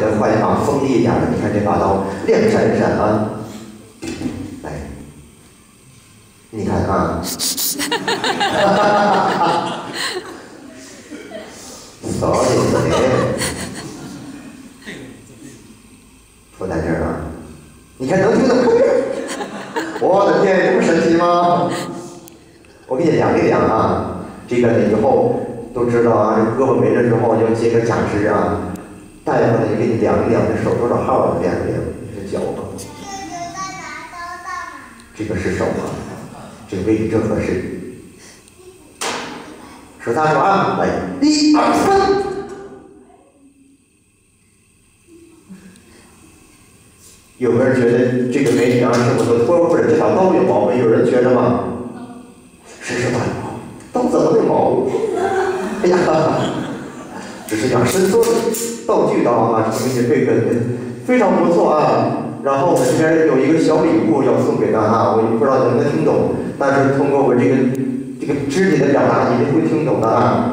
再换一把锋利一点的，你看这把刀亮闪闪啊！来，你看啊，哈哈哈哈扫你嘴，说在这儿啊，你看能听懂？我的天，这么神奇吗？我给你量一量啊，这个以后都知道啊，这胳膊没了之后要接个假肢啊。大夫呢给你量一量，这手多少号啊？量一量，这脚吗？这个是手吗？这个位置正合适。数三数啊，来，一二三。有没有人觉得这个美女啊什么的或或者这把刀有毛病？有人觉得吗？谁是什么？刀怎么会毛病？哎呀！只是想伸缩道具刀啊，这个这个非常不错啊。然后我这边有一个小礼物要送给大家，我也不知道能不能听懂，但是通过我这个这个肢体的表达，一定会听懂的啊。